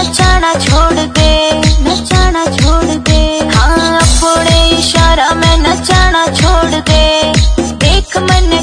नचाना छोड़ दे, नचाना छोड़ दे। हाँ अपने इशारा में नचाना छोड़ दे। देख मैंने